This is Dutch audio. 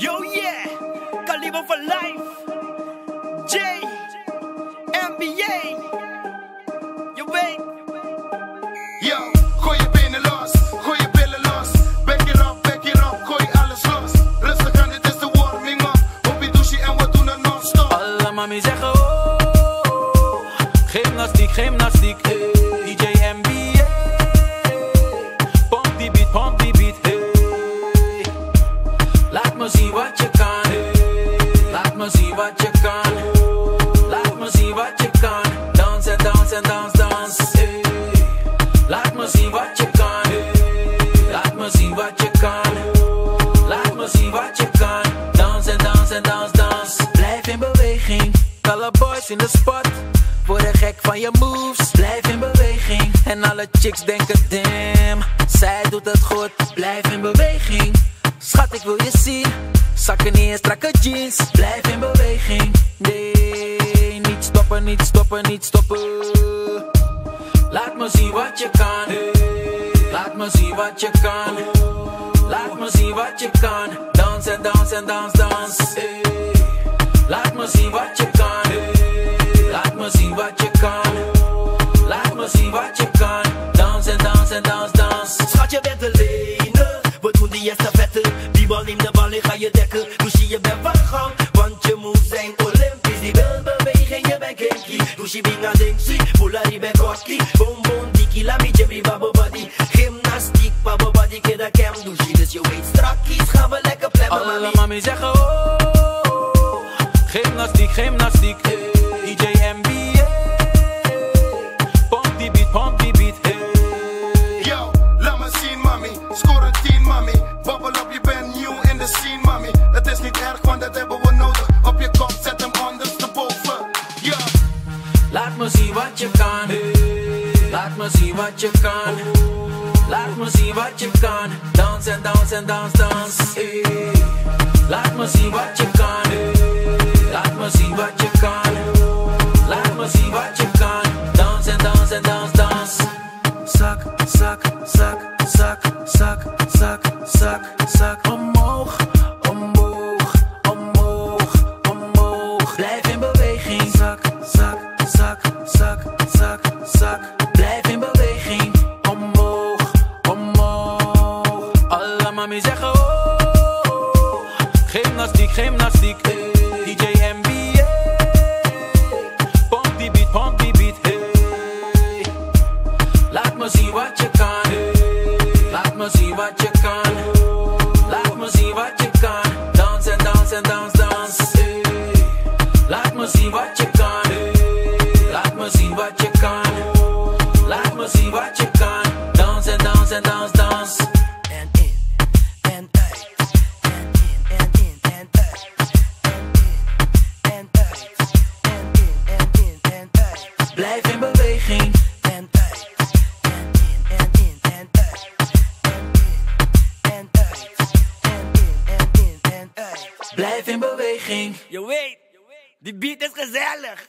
Yo yeah, Caliber for life. J, NBA. Je weet. Yo, gooi je benen los, gooi je billen los. Back it up, back it up, gooi alles los. Rustig aan, dit is de warming up. Hoppie douche en we doen het non-stop. Alle mami zeggen oh, gymnastiek, gymnastiek, eh. Alle boys in de spot. Worden gek van je moves. Blijf in beweging. En alle chicks denken damn. Zij doet het goed. Blijf in beweging. Schat, ik wil je zien. Zakken in strakke jeans. Blijf in beweging. Nee, niet stoppen, niet stoppen, niet stoppen. Laat me zien wat je kan. Laat me zien wat je kan. Laat me zien wat je kan. Dans en dans en dans, dans. Laat me zien wat je kan. Laat me zien wat je kan. Laat me zien wat je kan. Dans en dans en dans, dans. Schat, je bent alleen. We doen die estafette. Die bal neemt de bal en ga je dekken. Douche, je bent van gang. Want je moet zijn Olympisch. Die wil bewegen, je bent kinky. Douche, binga dingsi. Pulari ben koski. Boom, boom, diki, la mi jebri, babo body. Gymnastiek, babo body, kidda cam. Douche, dus je weet strakkies. Gaan we lekker plemmen, Alle mami zeggen oh. Gymnastiek, gymnastiek. eh. DJ. Pomp die beat, pomp die beat. Hey. Yo, laat me zien, mami. Score een 10, mami. Bubble up, je bent nieuw in de scene, mami. Het is niet erg, want dat hebben we nodig. Op je kop, zet hem ondersteboven. Yo, Laat me zien wat je kan. Laat me zien wat je kan. Laat me zien wat je kan. Dans en dans en dans, dans. Hey. Laat me zien wat je kan. Zak, zak, zak, zak, zak, zak, zak. Omhoog, omhoog, omhoog, omhoog. Blijf in beweging. Zak, zak, zak, zak, zak, zak. Blijf in beweging. Omhoog, omhoog. Alle mami zeggen oh. Gymnastiek, gymnastiek. eh. DJ NBA. Pomp die beat, pomp die beat. Hey. Laat me zien wat en in, en. En in, en in, en. En in, en in, en in. Blijf in beweging. En. En in, en in, en. Blijf in beweging. Je weet, die beat is gezellig.